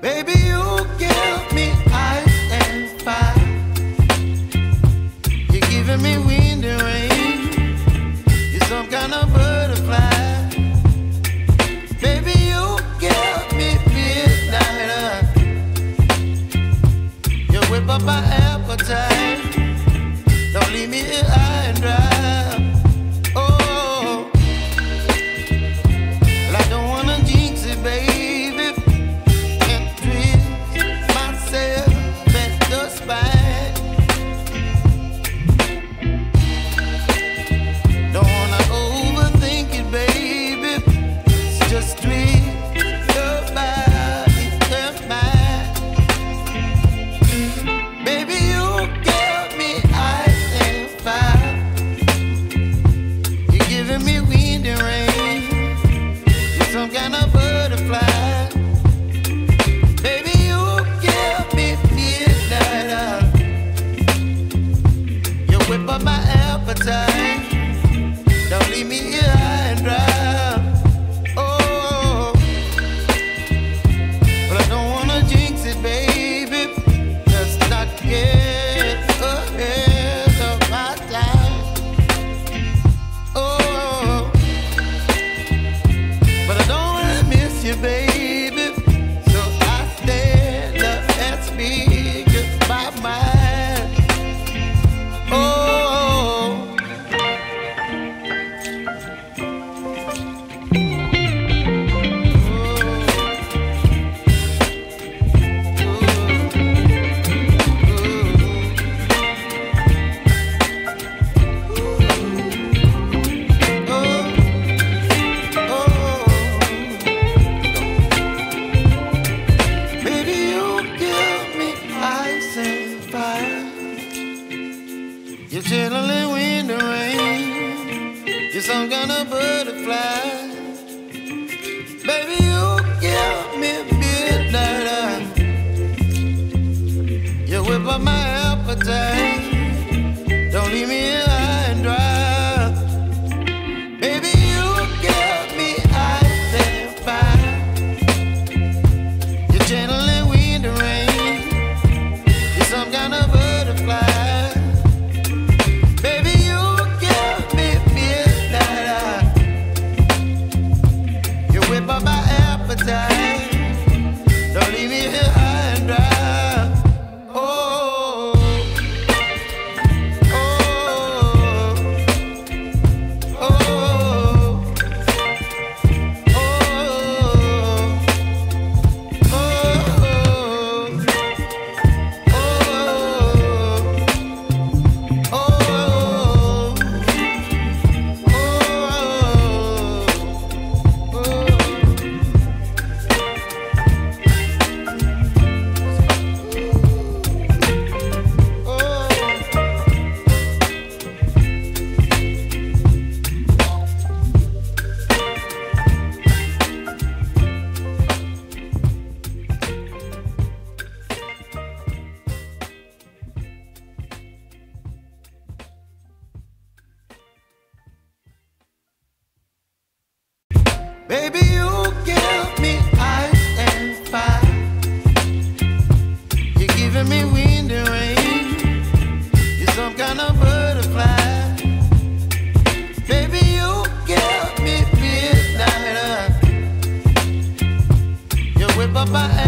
Baby, some kind of butterfly. Baby, you give me midnight. Eye. You whip up my appetite. Don't leave me in high and dry. Gentleman wind and rain, you're some kind of. A Baby, you give me ice and fire. You're giving me wind and rain. You're some kind of butterfly. Baby, you give me midnight. You whip up my